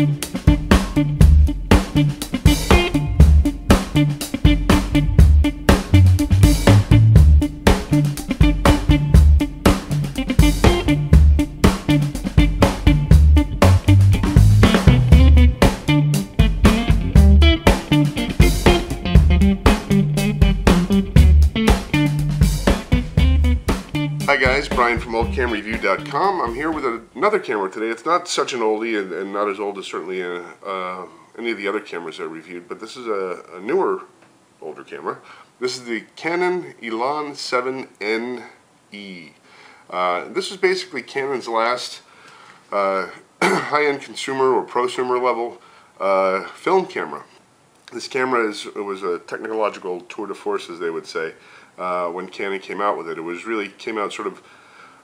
Hi guys, Brian from OldCamReview.com. I'm here with another camera today. It's not such an oldie and, and not as old as certainly uh, uh, any of the other cameras I reviewed, but this is a, a, newer, older camera. This is the Canon Elan 7NE. Uh, this is basically Canon's last uh, high-end consumer or prosumer level uh, film camera. This camera is was a technological tour de force, as they would say uh, when Canon came out with it. It was really came out sort of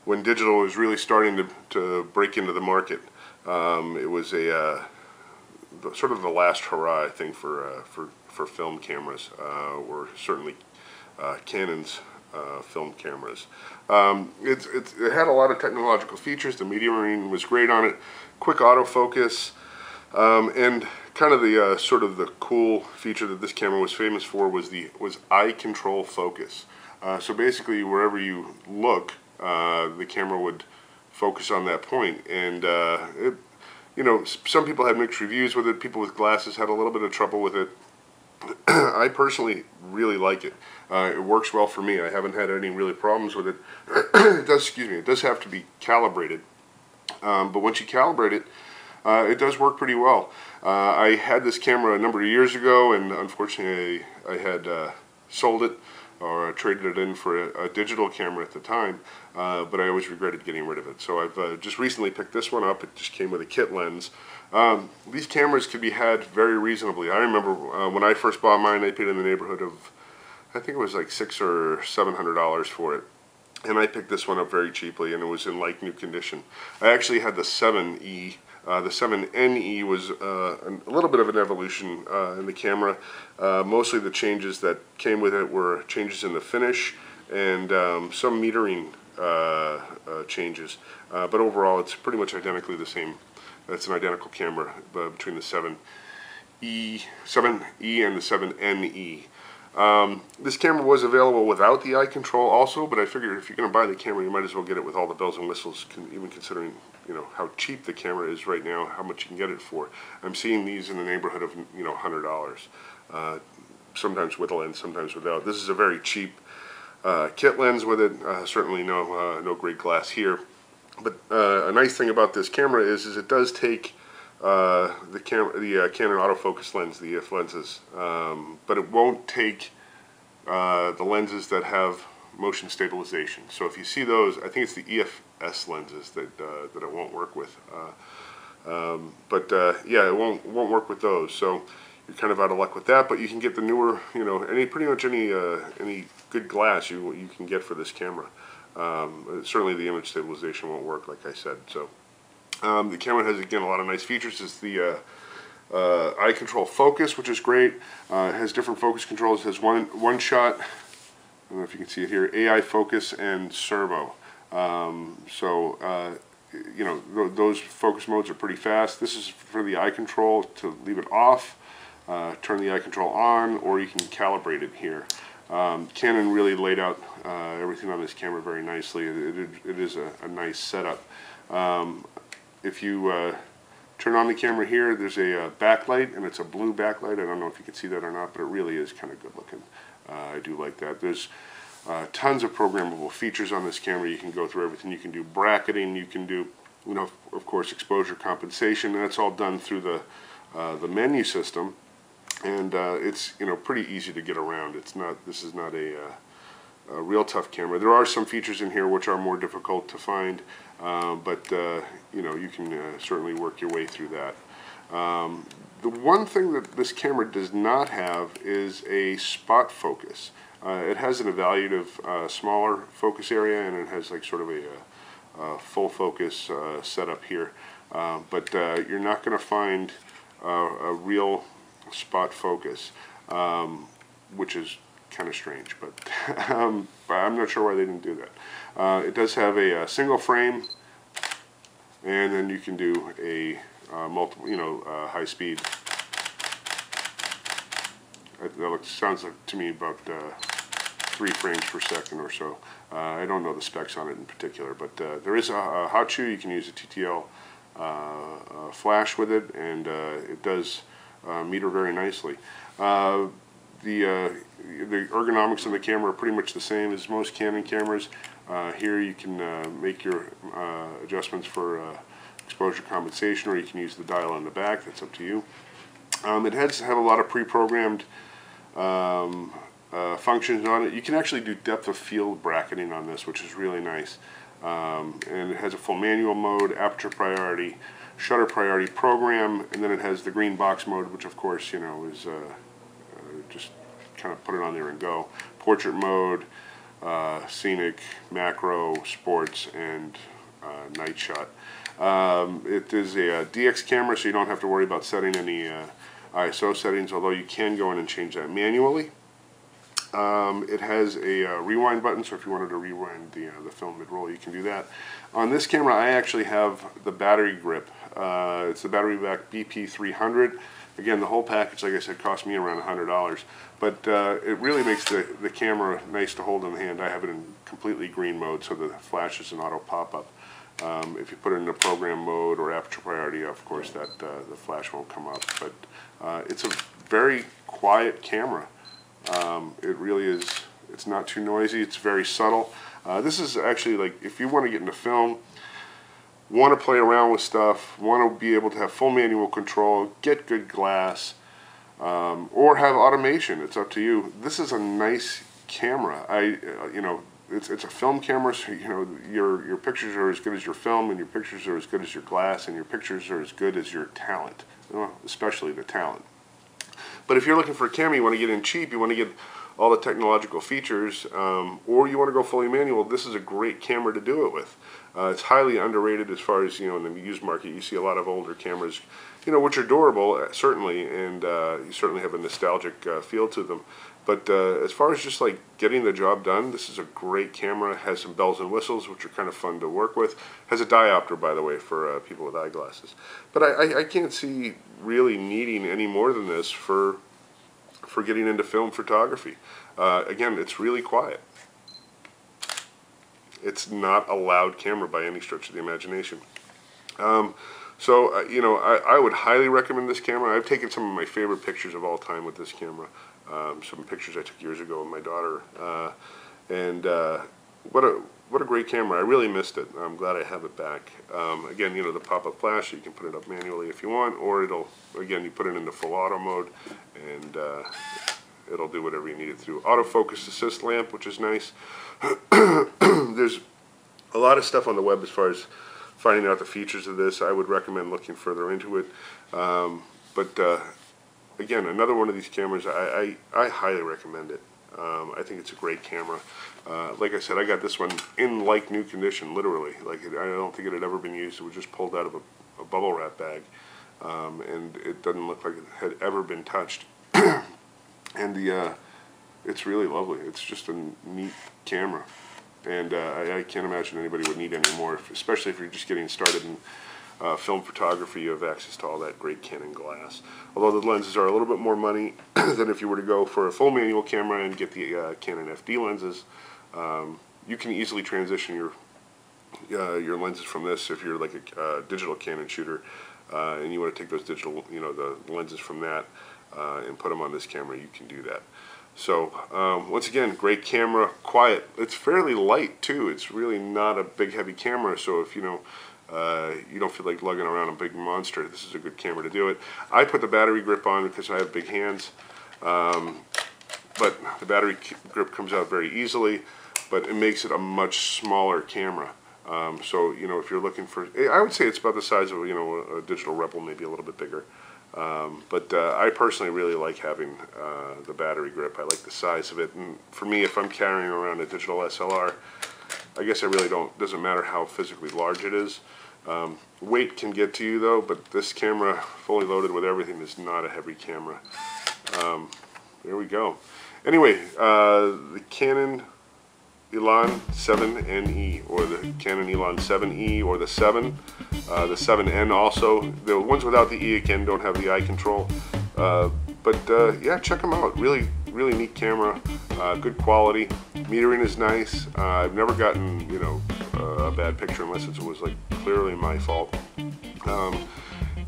when digital was really starting to, to break into the market. Um, it was a uh, sort of the last hurrah, I think, for uh, for for film cameras, uh, or certainly uh, Canon's uh, film cameras. Um, it, it, it, had a lot of technological features. The metering was great on it. Quick autofocus. Um, and kind of the uh, sort of the cool feature that this camera was famous for was the was eye control focus. Uh, so basically, wherever you look, uh, the camera would focus on that point, and uh, it, you know, some people had mixed reviews with it. People with glasses had a little bit of trouble with it. I personally really like it. Uh, it works well for me. I haven't had any really problems with it. it does, excuse me, it does have to be calibrated. Um, but once you calibrate it, uh, it does work pretty well. Uh, I had this camera a number of years ago, and unfortunately, I, I had uh, sold it or traded it in for a, a digital camera at the time, uh, but I always regretted getting rid of it. So I've uh, just recently picked this one up. It just came with a kit lens. Um, these cameras could be had very reasonably. I remember uh, when I first bought mine, they paid in the neighborhood of, I think it was like six or seven hundred dollars for it and I picked this one up very cheaply and it was in like new condition. I actually had the 7E uh, the 7NE was uh, a little bit of an evolution uh, in the camera. Uh, mostly the changes that came with it were changes in the finish and um, some metering uh, uh, changes. but overall, it's pretty much identically the same. It's an identical camera between the 7E, 7E and the 7NE. Um, this camera was available without the eye control also, but I figured if you're going to buy the camera, you might as well get it with all the bells and whistles, even considering you know how cheap the camera is right now, how much you can get it for. I'm seeing these in the neighborhood of you know $100, uh, sometimes with a lens, sometimes without. This is a very cheap uh, kit lens with it, uh, certainly no, uh, no great glass here. But uh, a nice thing about this camera is, is it does take uh, the the uh, Canon autofocus lens, the EF lenses, um, but it won't take uh, the lenses that have motion stabilization. So if you see those, I think it's the EFS lenses that uh, that it won't work with. Uh, um, but yeah, it won't won't work with those. So you're kind of out of luck with that. But you can get the newer, you know, any pretty much any any good glass you you can get for this camera. Um, certainly the image stabilization won't work, like I said. So. Um, the camera has, again, a lot of nice features. It's the uh, uh, eye control focus, which is great. Uh, it has different focus controls. It has one, one shot, I don't know if you can see it here, AI focus and servo. Um, so, uh, you know, th those focus modes are pretty fast. This is for the eye control to leave it off, uh, turn the eye control on, or you can calibrate it here. Um, Canon really laid out uh, everything on this camera very nicely. It, it, it is a, a nice setup. Um, if you uh, turn on the camera here, there's a uh, backlight, and it's a blue backlight. I don't know if you can see that or not, but it really is kind of good looking. Uh, I do like that. There's uh, tons of programmable features on this camera. You can go through everything. You can do bracketing. You can do, you know, of course, exposure compensation. And that's all done through the uh, the menu system, and it's you know pretty easy to get around. It's not. This is not a a real tough camera. There are some features in here which are more difficult to find, uh, but uh, you know you can uh, certainly work your way through that. Um, the one thing that this camera does not have is a spot focus. Uh, it has an evaluative uh, smaller focus area and it has like sort of a, a full focus uh, setup here, but you're not going to find a real spot focus, um, which is kind of strange, but, um, but I'm not sure why they didn't do that. Uh, it does have a, a, single frame and then you can do a uh, multiple, you know, uh, high speed. That looks, sounds like to me about uh, three frames per second or so. Uh, I don't know the specs on it in particular, but uh, there is a, a hot shoe. You can use a TTL uh, flash with it, and it does meter very nicely. The the ergonomics on the camera are pretty much the same as most Canon cameras. Uh, here you can uh, make your uh, adjustments for exposure compensation or you can use the dial on the back, that's up to you. Um, it has have a lot of pre-programmed um, uh, functions on it. You can actually do depth of field bracketing on this, which is really nice. Um, and it has a full manual mode, aperture priority, shutter priority program, and then it has the green box mode, which of course, you know, is uh, uh, just kind of put it on there and go. Portrait mode, uh, scenic, macro, sports, and uh, night shot. Um, it is a, a, DX camera, so you don't have to worry about setting any uh, ISO settings, although you can go in and change that manually. Um, it has a uh, rewind button, so if you wanted to rewind the, uh, the film mid-roll, you can do that. On this camera, I actually have the battery grip. Uh, it's the battery back BP300. Again, the whole package, like I said, cost me around $100. But uh, it really makes the, the camera nice to hold in the hand. I have it in completely green mode, so the flash is an auto pop-up. Um, if you put it in the program mode or aperture priority, of course, that uh, the flash won't come up. But uh, it's a very quiet camera. Um, it really is, it's not too noisy, it's very subtle. Uh, this is actually like, if you want to get into film, want to play around with stuff, want to be able to have full manual control, get good glass, um, or have automation, it's up to you. This is a nice camera. I, uh, you know, it's, it's a film camera, so you know your your pictures are as good as your film, and your pictures are as good as your glass, and your pictures are as good as your talent, well, especially the talent. But if you're looking for a camera, you want to get in cheap, you want to get all the technological features, um, or you want to go fully manual, this is a great camera to do it with. Uh, it's highly underrated as far as, you know, in the used market, you see a lot of older cameras, you know, which are durable, uh, certainly, and uh, you certainly have a nostalgic uh, feel to them. But uh, as far as just like getting the job done, this is a great camera. Has some bells and whistles, which are kind of fun to work with. Has a diopter, by the way, for uh, people with eyeglasses. But I, I, I can't see really needing any more than this for for getting into film photography. Uh, again, it's really quiet. It's not a loud camera by any stretch of the imagination. Um, so, uh, you know, I, I, would highly recommend this camera. I've taken some of my favorite pictures of all time with this camera. Um, some pictures I took years ago with my daughter. Uh, and uh, what a what a great camera. I really missed it. I'm glad I have it back. Um, again, you know, the pop-up flash, you can put it up manually if you want, or it'll, again, you put it into full auto mode, and uh, it'll do whatever you need it to. Autofocus assist lamp, which is nice. There's a lot of stuff on the web as far as finding out the features of this. I would recommend looking further into it. Um, but uh, again, another one of these cameras, I, I, I highly recommend it. Um, I think it's a great camera. Uh, like I said, I got this one in like new condition, literally. Like it, I don't think it had ever been used. It was just pulled out of a, a bubble wrap bag, um, and it doesn't look like it had ever been touched. and the uh, it's really lovely. It's just a neat camera, and uh, I, I, can't imagine anybody would need any more, especially if you're just getting started in uh, film photography, you have access to all that great Canon glass. Although the lenses are a little bit more money than if you were to go for a full manual camera and get the uh, Canon FD lenses. Um, you can easily transition your uh, your lenses from this if you're like a uh, digital Canon shooter uh, and you want to take those digital, you know, the lenses from that uh, and put them on this camera, you can do that. So um, once again, great camera, quiet. It's fairly light too. It's really not a big heavy camera. So if you know uh, you don't feel like lugging around a big monster. This is a good camera to do it. I put the battery grip on because I have big hands, um, but the battery grip comes out very easily, but it makes it a much smaller camera. Um, so, you know, if you're looking for, I would say it's about the size of, you know, a, digital Rebel, maybe a little bit bigger. Um, but uh, I personally really like having uh, the battery grip. I like the size of it. And for me, if I'm carrying around a digital SLR, I guess I really don't, doesn't matter how physically large it is. Um, weight can get to you though, but this camera, fully loaded with everything, is not a heavy camera. Um, there we go. Anyway, uh, the Canon Elan 7NE or the Canon Elan 7E or the 7. Uh, the 7N also. The ones without the E again don't have the eye control. Uh, but uh, yeah, check them out. Really, really neat camera. Uh, good quality. Metering is nice. Uh, I've never gotten, you know, a bad picture unless it was like clearly my fault. Um,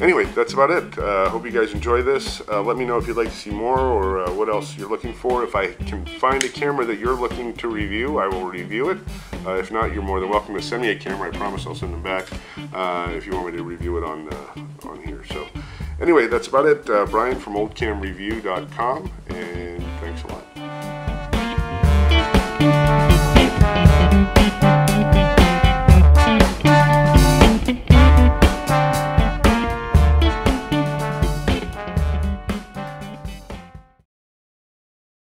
Anyway, that's about it. Uh, hope you guys enjoy this. Uh, let me know if you'd like to see more or uh, what else you're looking for. If I can find a camera that you're looking to review, I will review it. Uh, if not, you're more than welcome to send me a camera. I promise I'll send them back uh, if you want me to review it on uh, on here. So, anyway, that's about it. Brian from OldCamReview.com, and thanks a lot.